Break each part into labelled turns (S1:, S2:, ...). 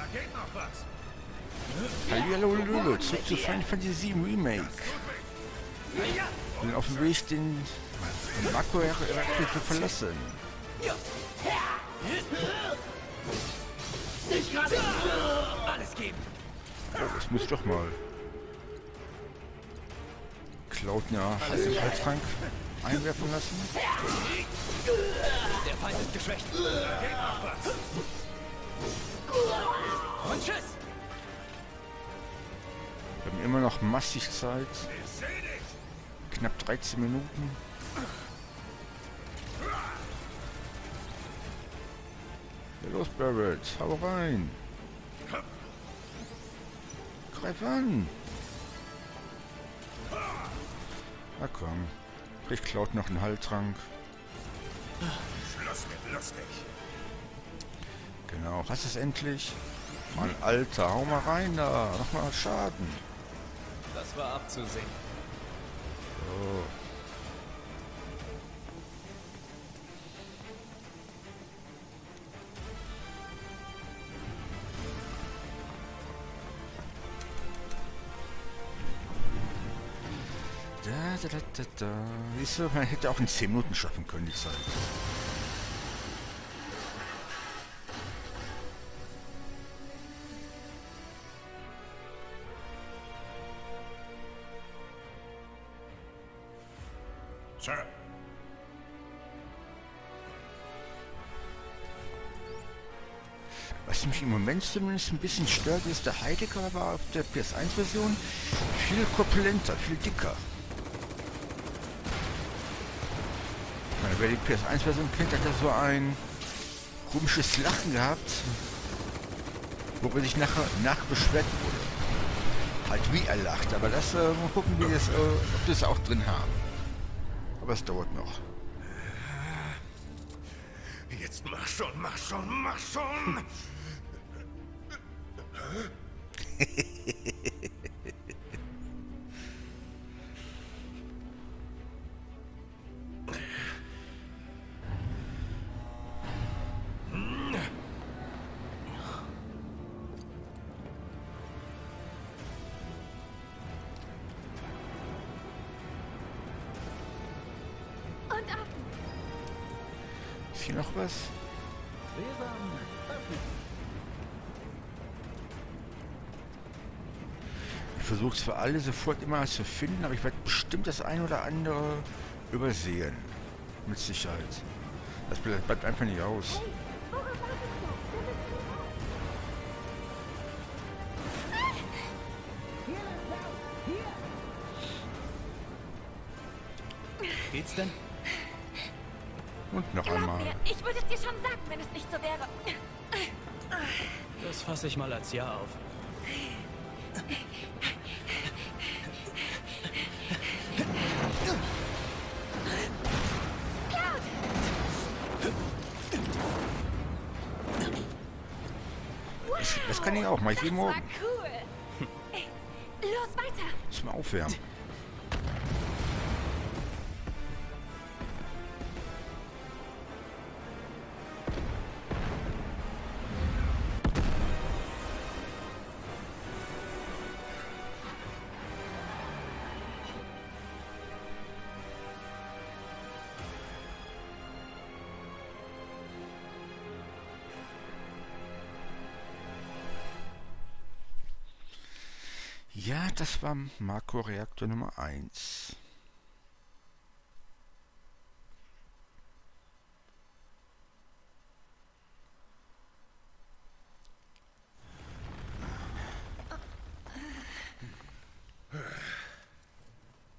S1: Da geht noch was.
S2: Hallihallo Lulu, zurück zu Final Fantasy VII Remake. Wir sind auf dem Weg, den Mako-Reaktor zu verlassen.
S1: Nicht gerade. Alles geben.
S2: Das muss doch mal. Cloud ja halt den Heiltrank einwerfen lassen.
S1: Der Feind ist geschwächt. Da geht noch was.
S2: Immer noch massig Zeit. Knapp 13 Minuten. Ja, los, Barrett, hau rein. Greif an. Na komm. Ich klaut noch einen Heiltrank.
S1: Schluss mit lustig.
S2: Genau, hast es endlich? Mann, Alter, hau mal rein da. Mach mal Schaden.
S1: Das war abzusehen.
S2: Oh. Da, da, da, da, da. Du, man hätte auch in 10 Minuten schaffen können, die Zeit. Mich im Moment zumindest ein bisschen stört, ist, der Heidegger war auf der PS1-Version viel korpulenter, viel dicker. Meine, wer die PS1-Version kennt, hat da so ein komisches Lachen gehabt, worüber sich nachher, nachher beschwert wurde. Halt wie er lacht, aber das, äh, mal gucken, wie das, äh, ob das auch drin haben. Aber es dauert noch.
S1: Jetzt mach schon, mach schon, mach schon.
S2: Hier noch was? Versuche zwar alle sofort immer zu finden, aber ich werde bestimmt das ein oder andere übersehen. Mit Sicherheit. Das bleibt bleibt einfach nicht aus.
S1: Geht's denn?
S2: Und noch
S3: Glaub
S2: einmal.
S3: mir, ich würde es dir schon sagen, wenn es nicht so wäre.
S1: Das fasse ich mal als Ja auf.
S2: Kann ich auch. Mach ich jeden Morgen.
S3: cool. Los, weiter.
S2: Mal aufwärmen. Das war Makro-Reaktor Nummer 1.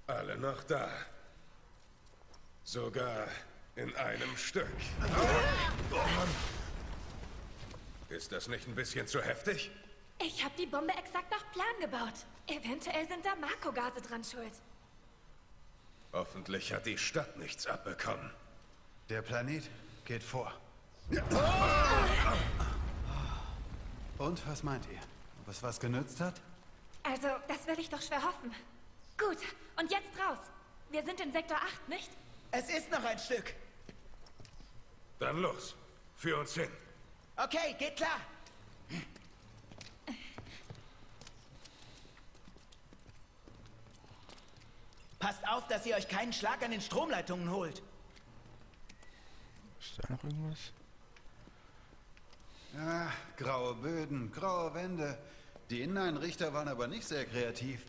S4: Alle noch da. Sogar in einem Stück. Ist das nicht ein bisschen zu heftig?
S3: Ich habe die Bombe exakt nach Plan gebaut. Eventuell sind da Marco-Gase dran schuld.
S4: Hoffentlich hat die Stadt nichts abbekommen.
S5: Der Planet geht vor. Und was meint ihr? Ob es was genützt hat?
S3: Also, das will ich doch schwer hoffen. Gut, und jetzt raus. Wir sind in Sektor 8, nicht?
S6: Es ist noch ein Stück.
S4: Dann los. Führ uns hin.
S6: Okay, geht klar. Auf, dass ihr euch keinen Schlag an den Stromleitungen holt.
S2: Ist da noch irgendwas?
S5: Ja, graue Böden, graue Wände. Die Inneneinrichter waren aber nicht sehr kreativ.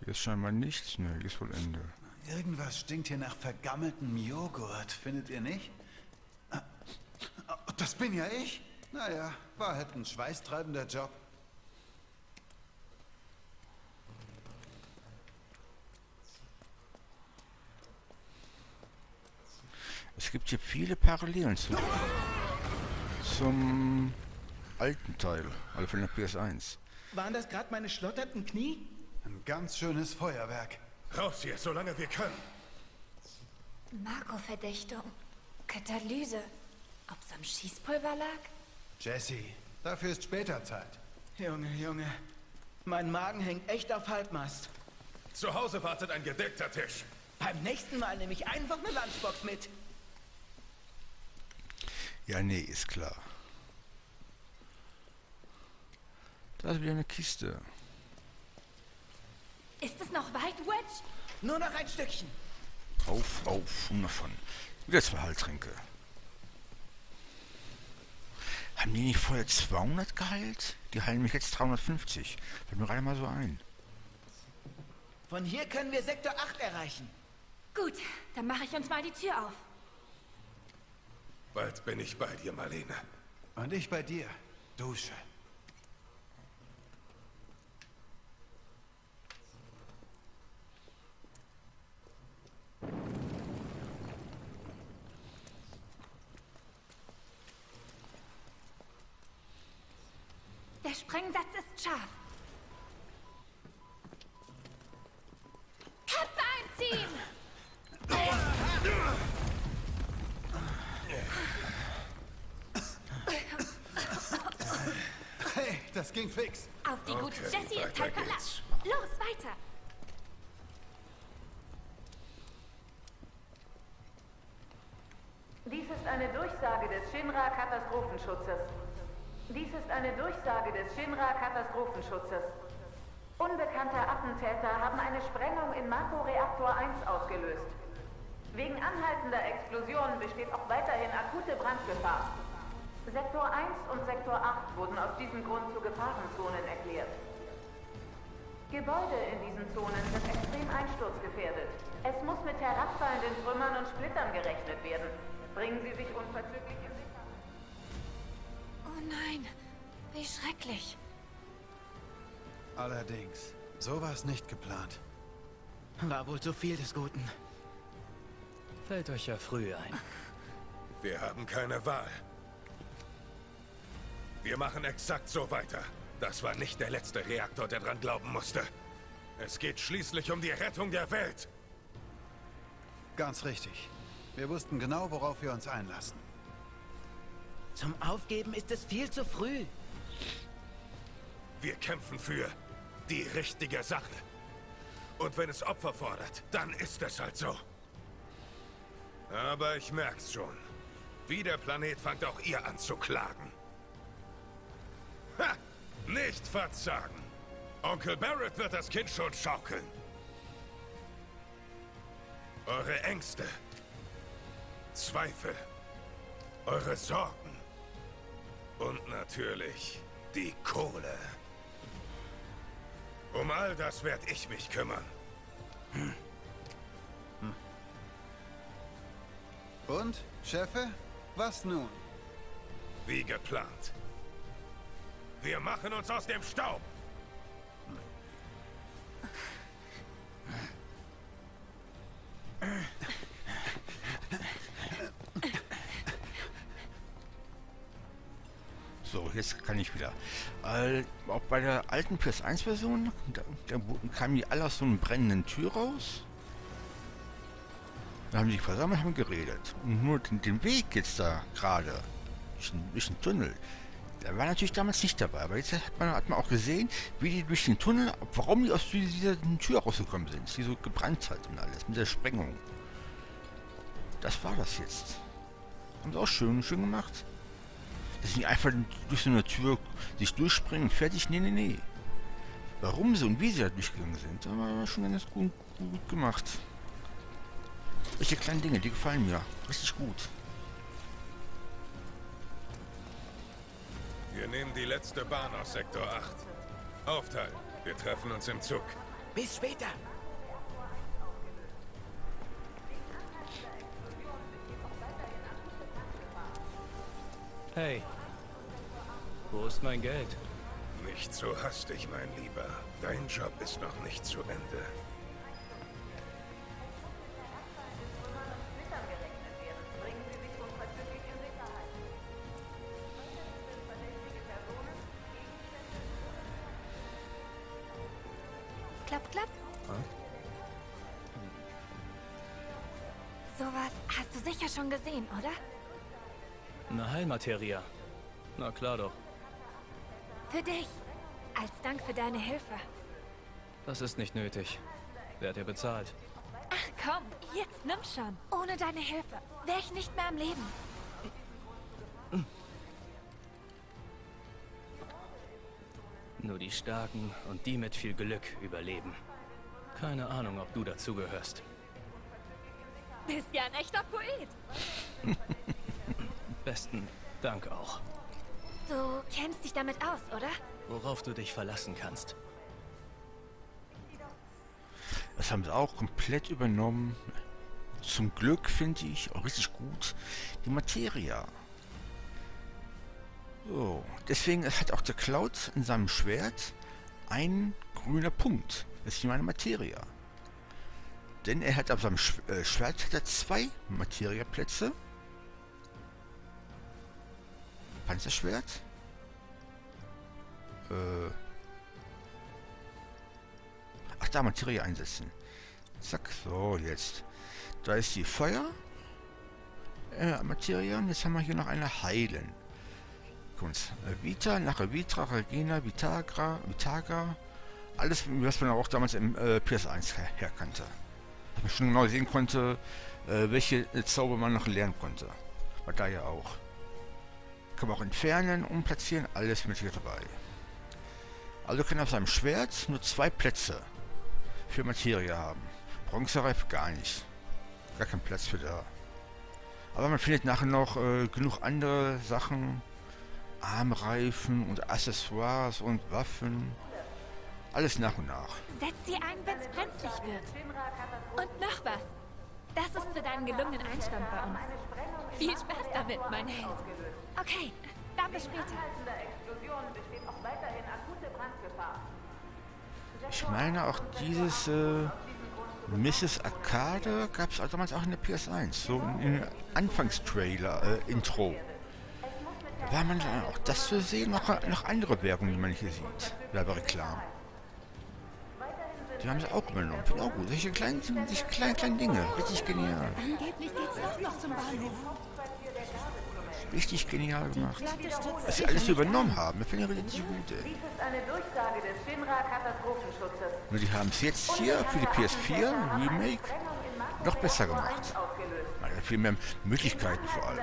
S2: Hier ist scheinbar nichts. Ne, hier ist wohl Ende.
S5: Irgendwas stinkt hier nach vergammeltem Joghurt, findet ihr nicht? Ah, Das bin ja ich. Naja, war halt ein schweißtreibender Job.
S2: Gibt hier viele Parallelen zu, zum alten Teil, also von der PS1.
S6: Waren das gerade meine schlotterten Knie?
S5: Ein ganz schönes Feuerwerk.
S4: Raus hier, solange wir können.
S3: Marco-Verdächtung. Katalyse. Ob's am Schießpulver lag?
S5: Jesse, dafür ist später Zeit.
S6: Junge, Junge. Mein Magen hängt echt auf Halbmast.
S4: Zu Hause wartet ein gedeckter Tisch.
S6: Beim nächsten Mal nehme ich einfach eine Lunchbox mit.
S2: Ja, nee, ist klar. Da ist wieder eine Kiste.
S3: Ist es noch weit, Wedge?
S6: Nur noch ein Stückchen.
S2: Auf, auf, und davon. Wieder zwei Heiltränke. Haben die nicht vorher 200 geheilt? Die heilen mich jetzt 350. Fällt mir gerade mal so ein.
S6: Von hier können wir Sektor 8 erreichen.
S3: Gut, dann mache ich uns mal die Tür auf.
S4: Bald bin ich bei dir, Marlene.
S5: Und ich bei dir. Dusche.
S3: Der Sprengsatz ist scharf.
S5: Ging fix.
S3: Auf die gute
S4: Okay,
S3: Jessie ist halb. Los, weiter!
S7: Dies ist eine Durchsage des Shinra-Katastrophenschutzes. Dies ist eine Durchsage des Shinra-Katastrophenschutzes. Unbekannte Attentäter haben eine Sprengung in Mako-Reaktor 1 ausgelöst. Wegen anhaltender Explosionen besteht auch weiterhin akute Brandgefahr. Sektor 1 und Sektor 8 wurden aus diesem Grund zu Gefahrenzonen erklärt. Gebäude in diesen Zonen sind extrem einsturzgefährdet. Es muss mit herabfallenden Trümmern und Splittern gerechnet werden. Bringen Sie sich unverzüglich in Sicherheit.
S3: Oh nein, wie schrecklich.
S5: Allerdings, so war es nicht geplant.
S6: War wohl zu viel des Guten.
S8: Fällt euch ja früh ein.
S4: Wir haben keine Wahl. Wir machen exakt so weiter. Das war nicht der letzte Reaktor, der dran glauben musste. Es geht schließlich um die Rettung der Welt.
S5: Ganz richtig. Wir wussten genau, worauf wir uns einlassen.
S6: Zum Aufgeben ist es viel zu früh.
S4: Wir kämpfen für die richtige Sache. Und wenn es Opfer fordert, dann ist es halt so. Aber ich merk's schon. Wie der Planet fangt auch ihr an zu klagen. Ha! Nicht verzagen! Onkel Barrett wird das Kind schon schaukeln. Eure Ängste, Zweifel, eure Sorgen und natürlich die Kohle. Um all das werde ich mich kümmern.
S5: Und, Chefe, was nun?
S4: Wie geplant. Wir machen uns aus dem Staub.
S2: So, jetzt kann ich wieder. Äh, auch bei der alten PS1-Version, da, da wurden- kamen die alle aus so einer brennenden Tür raus. Da haben die sich versammelt, haben geredet. Und nur den, den Weg jetzt da gerade, durch, durch den Tunnel, der war natürlich damals nicht dabei. Aber jetzt hat man, hat man auch gesehen, wie die durch den Tunnel, warum die aus dieser Tür rausgekommen sind, die so gebrannt hat und alles, mit der Sprengung. Das war das jetzt. Haben sie auch schön, schön gemacht. Das ist nicht einfach durch so eine Tür sich durchspringen, fertig. Nee, nee, nee. warum sie und wie sie da durchgegangen sind. Aber war schon ganz gut, gut gemacht. Welche kleinen Dinge, die gefallen mir. Richtig gut.
S4: Wir nehmen die letzte Bahn aus Sektor 8. Aufteilen. Wir treffen uns im Zug.
S6: Bis später.
S8: Hey. Wo ist mein Geld?
S4: Nicht so hastig, mein Lieber. Dein Job ist noch nicht zu Ende.
S3: Klapp, klapp. Sowas hast du sicher schon gesehen, oder?
S8: Eine Heilmateria. Na klar doch.
S3: Für dich. Als Dank für deine Hilfe.
S8: Das ist nicht nötig. Wer hat dir bezahlt?
S3: Ach komm, jetzt nimm schon. Ohne deine Hilfe wäre ich nicht mehr am Leben.
S8: Nur die Starken und die mit viel Glück überleben. Keine Ahnung, ob du dazugehörst.
S3: Bist ja ein echter Poet.
S8: Besten Dank auch.
S3: Du kennst dich damit aus, oder?
S8: Worauf du dich verlassen kannst.
S2: Das haben sie auch komplett übernommen. Zum Glück finde ich auch richtig gut die Materia. So, deswegen hat auch der Cloud in seinem Schwert ein grüner Punkt. Das ist meine Materia. Denn er hat auf seinem Sch äh, Schwert hat er zwei Materiaplätze. Panzerschwert. Äh. Ach, da Materie einsetzen. Zack, so, jetzt. Da ist die Feuer. Äh, Materie. Und jetzt haben wir hier noch eine Heilen. Kunst. Äh, Vita, nachher Vitra, Regina, Vitagra, Vitagra. Alles, was man auch damals im äh, PS1 her herkannte. Dass man schon genau sehen konnte, äh, welche Zauber man noch lernen konnte. War da ja auch. Kann man auch entfernen, umplatzieren, alles mit hier dabei. Also kann auf seinem Schwert nur zwei Plätze für Materie haben. Bronzereif gar nicht. Gar kein Platz für da. Aber man findet nachher noch äh, genug andere Sachen. Armreifen und Accessoires und Waffen. Alles nach und nach.
S3: Setz sie ein, wenn es brenzlig wird. Und noch was. Das ist für deinen gelungenen Einstand bei uns. Viel Spaß damit, mein Held. Okay, dann bis später.
S2: Ich meine auch dieses äh, Mrs. Arcade gab es damals auch in der PS1. So im Anfangstrailer, äh, Intro. War man auch das zu sehen, noch, noch andere Werbung, die man hier sieht. Werbereklamen. Die haben sie auch übernommen. Finde auch gut. Solche kleinen, solche kleinen, kleinen Dinge. Richtig genial.
S9: Angeblich geht's doch noch zum Bahnhof.
S2: Richtig genial gemacht. Was sie alles übernommen haben. Das finde ich richtig gut, ey. Nur die haben es jetzt hier für die PS4 Remake noch besser gemacht. Viel mehr Möglichkeiten vor allem.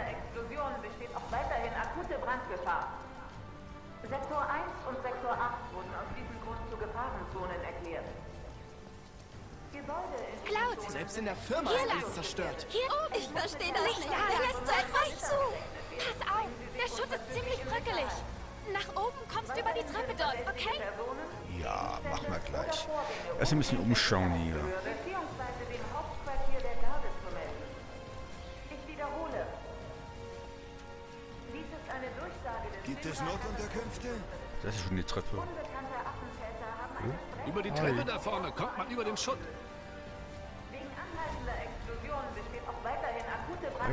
S3: Cloud,
S6: Selbst in der Firma
S3: Hier
S6: ist
S3: lang.
S6: alles zerstört.
S3: hier oben. Ich verstehe das nicht. Wer lässt so etwas zu? Pass auf, der Schutt ist ziemlich bröckelig. Nach oben kommst du über die Treppe dort, okay?
S2: Ja, machen wir gleich. Erst ein bisschen umschauen hier.
S1: Gibt es Notunterkünfte?
S2: Das ist schon die Treppe.
S7: Eine
S10: Über die Treppe da vorne kommt man über den Schutt.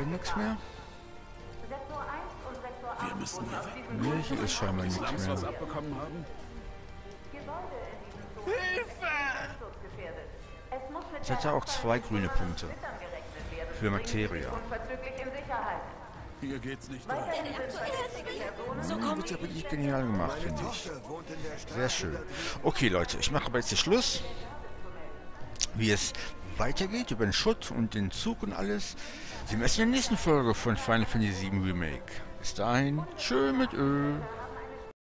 S2: Nix
S7: Brandgefahr.
S2: mehr?
S7: Sektor 1 und Sektor 8
S10: Wir müssen hier weg.
S2: Nee, hier ist scheinbar nichts
S10: was
S2: mehr.
S10: abbekommen haben.
S7: Hilfe!
S2: Ich hatte
S7: der
S2: auch zwei grüne Punkte für Materia.
S10: Hier geht's nicht
S7: Personen
S3: So
S2: Das
S3: komm.
S2: ist ja richtig genial gemacht, finde ich. Sehr schön. Okay, Leute, ich mache aber jetzt den Schluss. Wie es weitergeht über den Schutt und den Zug und alles, sehen wir erst in der nächsten Folge von Final Fantasy VII Remake. Bis dahin, tschö mit Ö.